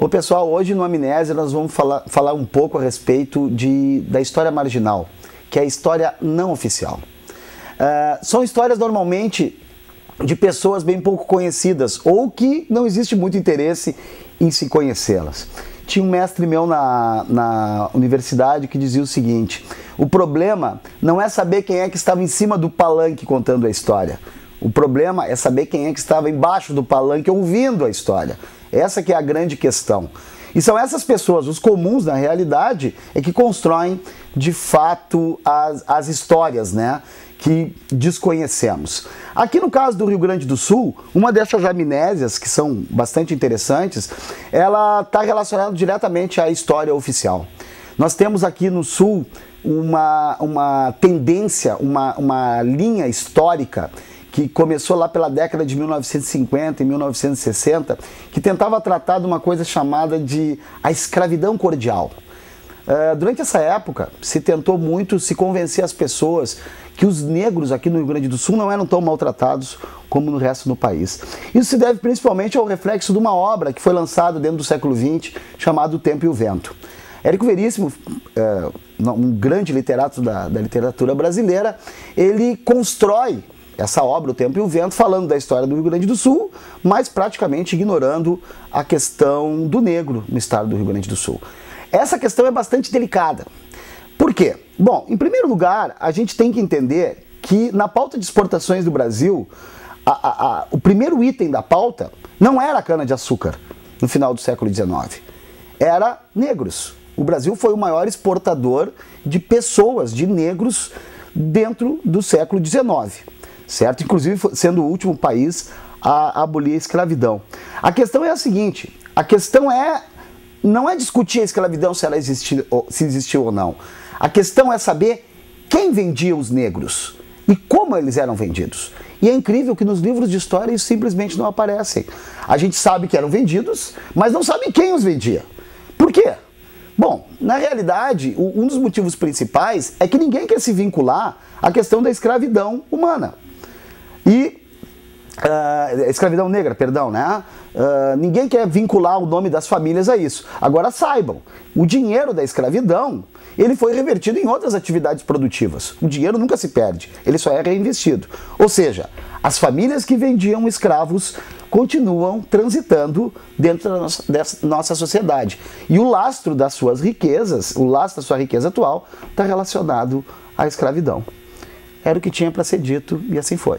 Ô pessoal, hoje no Amnésia nós vamos falar, falar um pouco a respeito de, da história marginal, que é a história não oficial. Uh, são histórias normalmente de pessoas bem pouco conhecidas ou que não existe muito interesse em se conhecê-las. Tinha um mestre meu na, na universidade que dizia o seguinte: o problema não é saber quem é que estava em cima do palanque contando a história. O problema é saber quem é que estava embaixo do palanque ouvindo a história. Essa que é a grande questão. E são essas pessoas, os comuns na realidade, é que constroem de fato as, as histórias, né? Que desconhecemos. Aqui no caso do Rio Grande do Sul, uma dessas amnésias, que são bastante interessantes, ela está relacionada diretamente à história oficial. Nós temos aqui no Sul uma, uma tendência, uma, uma linha histórica que começou lá pela década de 1950 e 1960, que tentava tratar de uma coisa chamada de a escravidão cordial. Uh, durante essa época, se tentou muito se convencer as pessoas que os negros aqui no Rio Grande do Sul não eram tão maltratados como no resto do país. Isso se deve principalmente ao reflexo de uma obra que foi lançada dentro do século XX, chamada O Tempo e o Vento. Érico Veríssimo, uh, um grande literato da, da literatura brasileira, ele constrói essa obra, O Tempo e o Vento, falando da história do Rio Grande do Sul, mas praticamente ignorando a questão do negro no estado do Rio Grande do Sul. Essa questão é bastante delicada. Por quê? Bom, em primeiro lugar, a gente tem que entender que na pauta de exportações do Brasil, a, a, a, o primeiro item da pauta não era cana-de-açúcar no final do século XIX, era negros. O Brasil foi o maior exportador de pessoas, de negros, dentro do século XIX certo? Inclusive sendo o último país a abolir a escravidão. A questão é a seguinte: a questão é não é discutir a escravidão se ela existiu, se existiu ou não. A questão é saber quem vendia os negros e como eles eram vendidos. E é incrível que nos livros de história isso simplesmente não aparecem. A gente sabe que eram vendidos, mas não sabe quem os vendia. Por quê? Bom, na realidade, um dos motivos principais é que ninguém quer se vincular à questão da escravidão humana. E uh, escravidão negra, perdão, né? Uh, ninguém quer vincular o nome das famílias a isso. Agora saibam, o dinheiro da escravidão ele foi revertido em outras atividades produtivas. O dinheiro nunca se perde, ele só é reinvestido. Ou seja, as famílias que vendiam escravos continuam transitando dentro da nossa, dessa nossa sociedade. E o lastro das suas riquezas, o lastro da sua riqueza atual, está relacionado à escravidão. Era o que tinha para ser dito e assim foi.